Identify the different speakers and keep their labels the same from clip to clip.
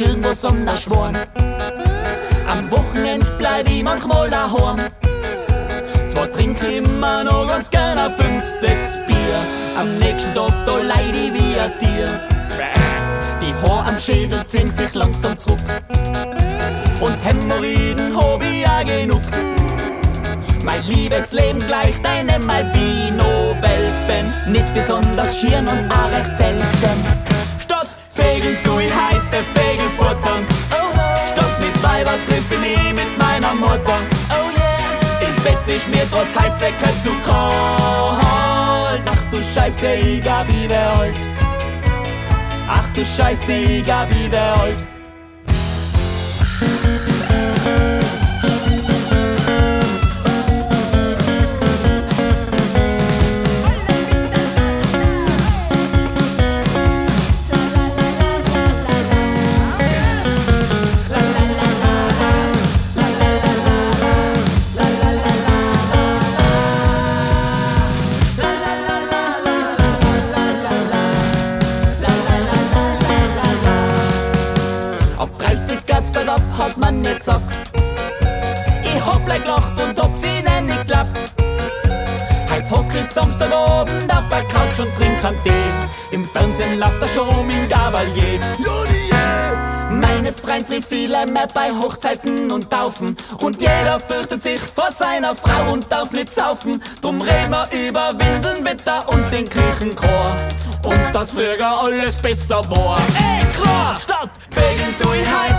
Speaker 1: ist irgendwo Sonderschworn. Am Wochenende bleib ich manchmal daheim. Zwar trink ich immer noch ganz gerne fünf, sechs Bier. Am nächsten Tag da leid ich wie ein Tier. Die Haare am Schädel ziehen sich langsam zurück. Und Hämorrhoiden hab ich ja genug. Mein liebes Leben gleicht einem Albino-Welpen. Nicht besonders schieren und auch recht selten. Statt Fegeln tu ich heute Fegel ist mir trotz Heizdecke zu kalt. Ach du Scheiße, ich ich alt. Ach du Scheiße, ich gab ich man nicht gesagt. Ich hab gleich gelacht und hab sie ihnen nicht geklappt. Heut hock ich Samstagabend auf der Couch und trink einen Tee. Im Fernsehen läuft der Show mit Gavalier. Meine Freund trifft viele mehr bei Hochzeiten und Taufen. Und jeder fürchtet sich vor seiner Frau und darf nicht saufen. Drum reden wir über Windeln, Wetter und den Kirchenchor. Und dass früher alles besser war. Ey, klar! Statt Fegeln tu ich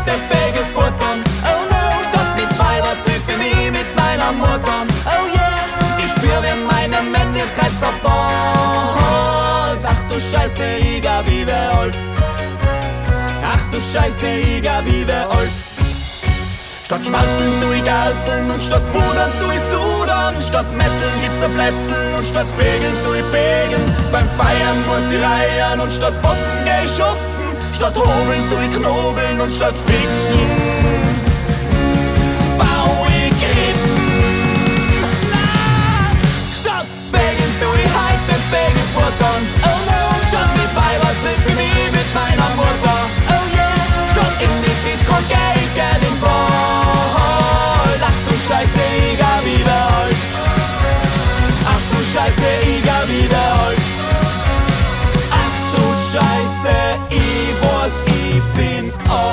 Speaker 1: meine Männlichkeit zerfällt. Ach du Scheiße, ich ich wär alt. Ach du Scheiße, ich ich wär alt. Statt Schwalten tu ich Galten und statt Pudern tu ich Sudern. Statt Metal gibt's Tabletten und statt Fegeln tu ich Pegeln. Beim Feiern muss ich reiern und statt Botten geh ich shoppen. Statt Hobeln tu ich Knobeln und statt Ficken i vores i